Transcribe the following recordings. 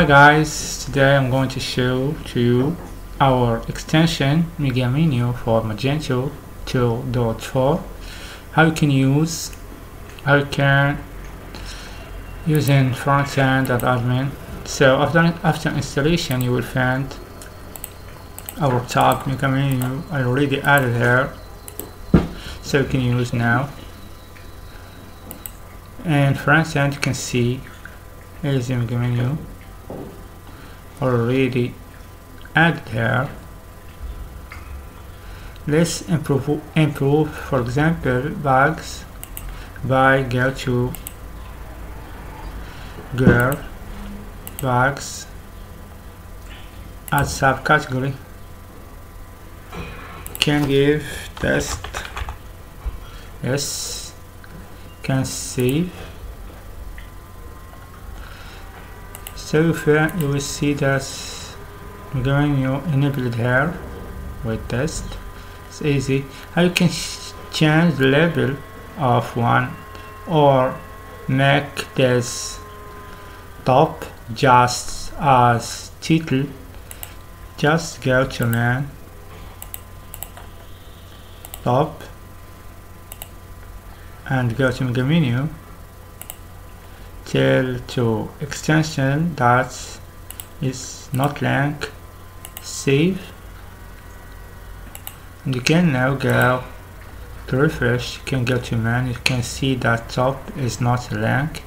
Hi guys, today I'm going to show to you our extension Mega Menu for Magento 2.4 how you can use how you can using front-end and admin. So after, after installation you will find our tab Mega Menu. I already added here so you can use now. And front end you can see is the Mega Menu already add here let's improve improve for example bugs by go to girl bugs add subcategory. Can give test yes. Can save so far you will see that going to enable it here with test it's easy. How you can change the label of one or make this top just as title. Just go to name top and go to mega menu tell to extension that is not link save. And you can now go to refresh. You can go to man you can see that top is not link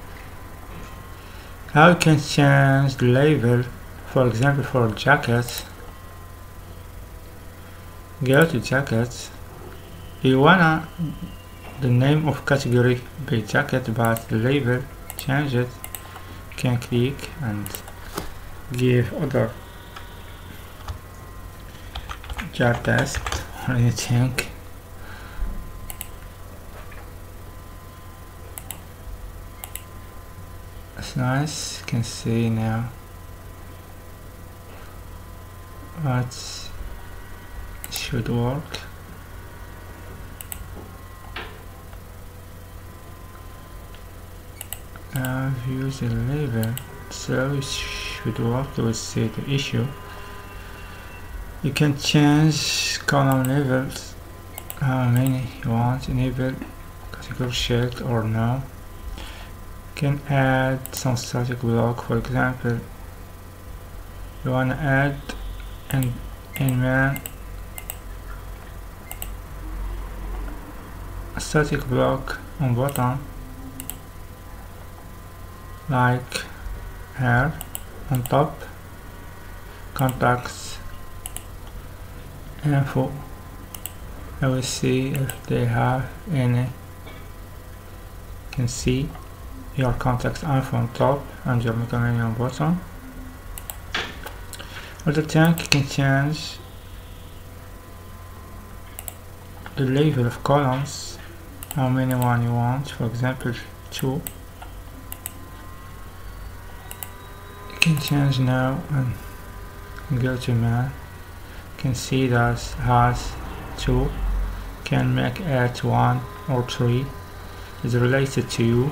how you can change the label. For example for jacket. Go to jacket. You wanna the name of category be jacket but the label change it can click and give other jar test or anything it's nice you can see now. What should work Uh, I've used a label so it should work to see the issue. You can change column levels, how many you want enable category checked or no. You can add some static block for example. You want to add an in man a static block on bottom like here on top contacts info. I will see if they have any. You can see your contacts info on top and your mega menu on bottom. Tank you can change the level of columns how many one you want for example two can change now um, and go to man can see that has two can make it one or three. Is related to you?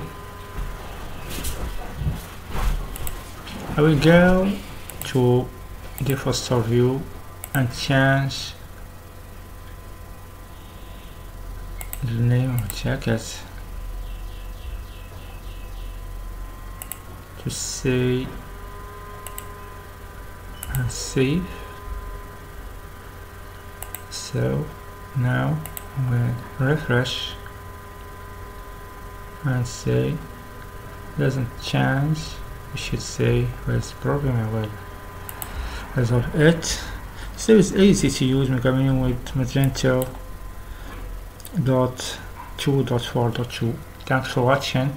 I will go to default store view and change the name of jacket to say and save. So now we'll refresh and say doesn't change. We should say with problem I will resolve it. So it's easy to use Mega Menu with Magento dot two dot four dot two. Thanks for watching